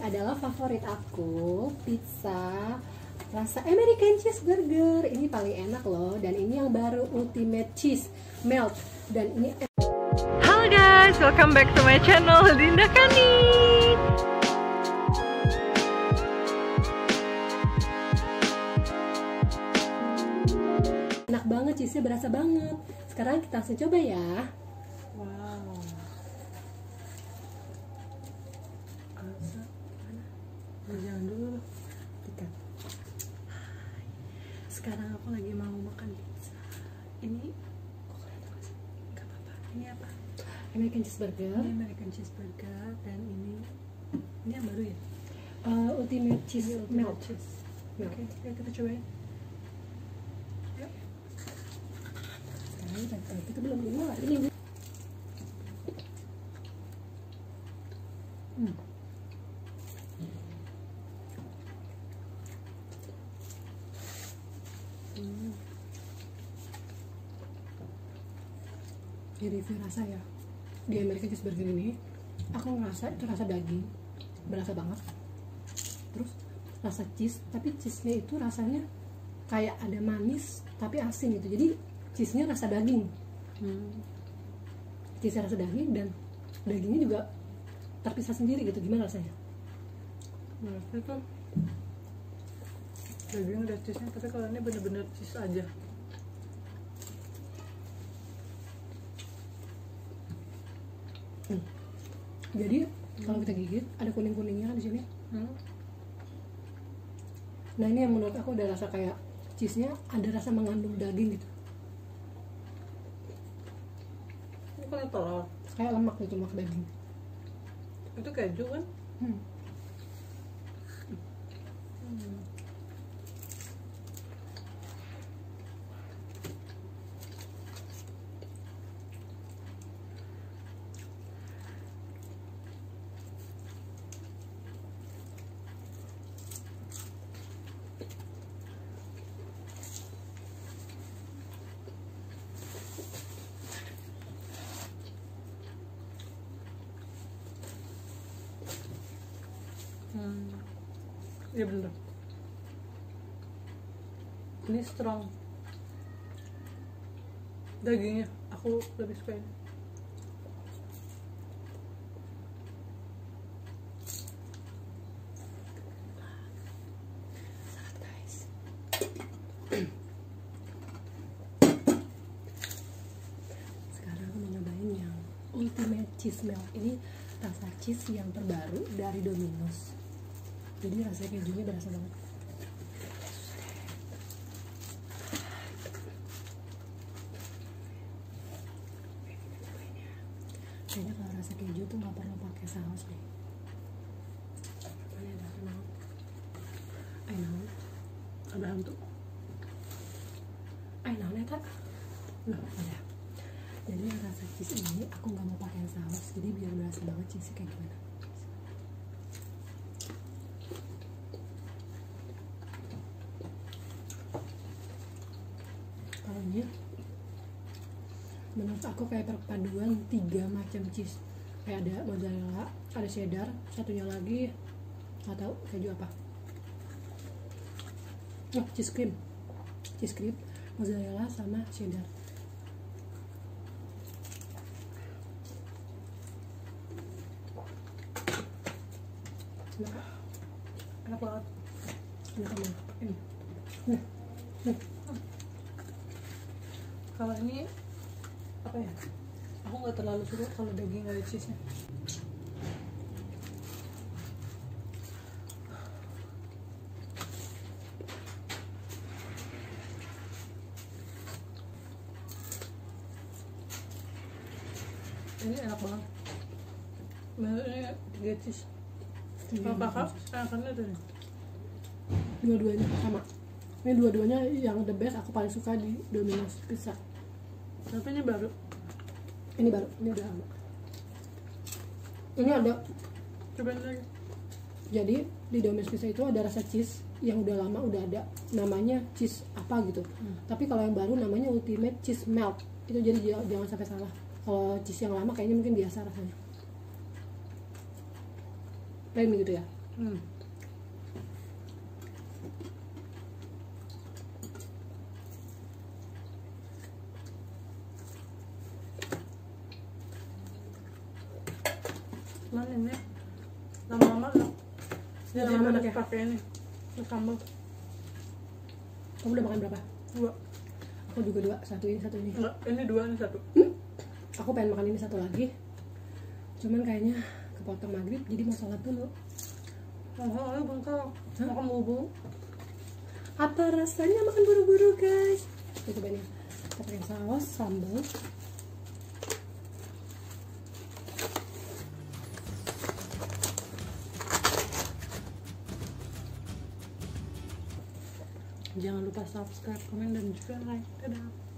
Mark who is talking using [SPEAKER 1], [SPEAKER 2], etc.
[SPEAKER 1] adalah favorit aku, pizza rasa American cheeseburger. Ini paling enak loh dan ini yang baru ultimate cheese melt dan ini
[SPEAKER 2] Halo guys, welcome back to my channel Dinda Kani.
[SPEAKER 1] enak banget cheese-nya berasa banget. Sekarang kita langsung coba ya.
[SPEAKER 2] Wow. Jangan dulu.
[SPEAKER 1] Kita. Sekarang aku lagi mau makan pizza.
[SPEAKER 2] Ini
[SPEAKER 1] Gak apa-apa.
[SPEAKER 2] ini apa?
[SPEAKER 1] American cheeseburger,
[SPEAKER 2] Ini American cheeseburger dan ini ini yang baru ya?
[SPEAKER 1] uh, ultimate cheese
[SPEAKER 2] ultimate cheese.
[SPEAKER 1] Melt.
[SPEAKER 2] Oke, yuk kita cobain. Yuk.
[SPEAKER 1] Sekarang kita, kita belum mulai. Ini
[SPEAKER 2] Hmm.
[SPEAKER 1] Hmm. di review rasa ya. Di American cheeseburger ini aku ngerasa itu rasa daging berasa banget. Terus rasa cheese tapi cheese-nya itu rasanya kayak ada manis tapi asin gitu. Jadi cheese-nya rasa daging.
[SPEAKER 2] Hmm.
[SPEAKER 1] cheese rasa daging dan dagingnya juga terpisah sendiri gitu. Gimana rasanya?
[SPEAKER 2] Nah, itu daging ada cheese-nya, tapi kalau ini bener-bener cheese aja.
[SPEAKER 1] jadi kalau kita gigit ada kuning kuningnya di sini
[SPEAKER 2] Hmm.
[SPEAKER 1] nah ini yang menurut aku udah rasa kayak cheese-nya ada rasa mengandung daging gitu
[SPEAKER 2] Ini kan telur.
[SPEAKER 1] kayak lemak gitu lemak daging
[SPEAKER 2] Itu keju kan?
[SPEAKER 1] hmm.
[SPEAKER 2] Hmm. Iya bener. Ini strong. Dagingnya, aku lebih suka ini.
[SPEAKER 1] ultimate cheese melt ini rasa cheese yang terbaru dari Domino's jadi rasa kejunya berasa banget. Kayaknya kalau rasa keju tuh nggak perlu pakai saus deh. Ini ada kenal I know
[SPEAKER 2] Ada hantu.
[SPEAKER 1] I know neta? Loh, ada. Jadi yang rasa cheese ini aku nggak mau pakai saus. Jadi biar berasa banget cheese kayak gimana kalau ini menurut aku kayak perpaduan tiga macam cheese. Kayak ada mozzarella ada cheddar satunya lagi nggak tahu keju apa. Oh cheese cream. Cheese cream mozzarella sama cheddar. Enak,
[SPEAKER 2] Enak banget.
[SPEAKER 1] Nih, nih.
[SPEAKER 2] Kalau ini apa ya? Aku nggak terlalu suka kalau daging ada cheese-nya. Ini enak banget. Menurutnya tiga cheese. Kalau kakak, enakannya tuh.
[SPEAKER 1] dua-duanya sama ini dua-duanya yang the best aku paling suka di Domino's Pizza
[SPEAKER 2] Tapi ini baru.
[SPEAKER 1] ini baru ini udah lama. Ini ada.
[SPEAKER 2] Cobain lagi.
[SPEAKER 1] jadi di Domino's Pizza itu ada rasa cheese yang udah lama udah ada. Namanya cheese apa gitu. Tapi kalau yang baru namanya ultimate cheese melt. Itu jadi jangan sampai salah. Kalau cheese yang lama kayaknya mungkin biasa rasanya. Plain gitu ya?
[SPEAKER 2] Hmm. Cuman ini lama-lama. Jadi
[SPEAKER 1] Lama-lama
[SPEAKER 2] harus
[SPEAKER 1] ya?
[SPEAKER 2] pakai ini. Terus sambal
[SPEAKER 1] kamu udah makan berapa
[SPEAKER 2] dua.
[SPEAKER 1] aku juga dua satu ini satu ini
[SPEAKER 2] Enggak, ini dua ini satu.
[SPEAKER 1] aku pengen makan ini satu lagi cuman kayaknya kepotong maghrib jadi mau sholat dulu
[SPEAKER 2] Oh, oh, bengkak. Makan bubur.
[SPEAKER 1] apa rasanya makan buru-buru guys kita cobain ya kita pakai saus sambal
[SPEAKER 2] Jangan lupa subscribe, komen, dan juga like. Dadah.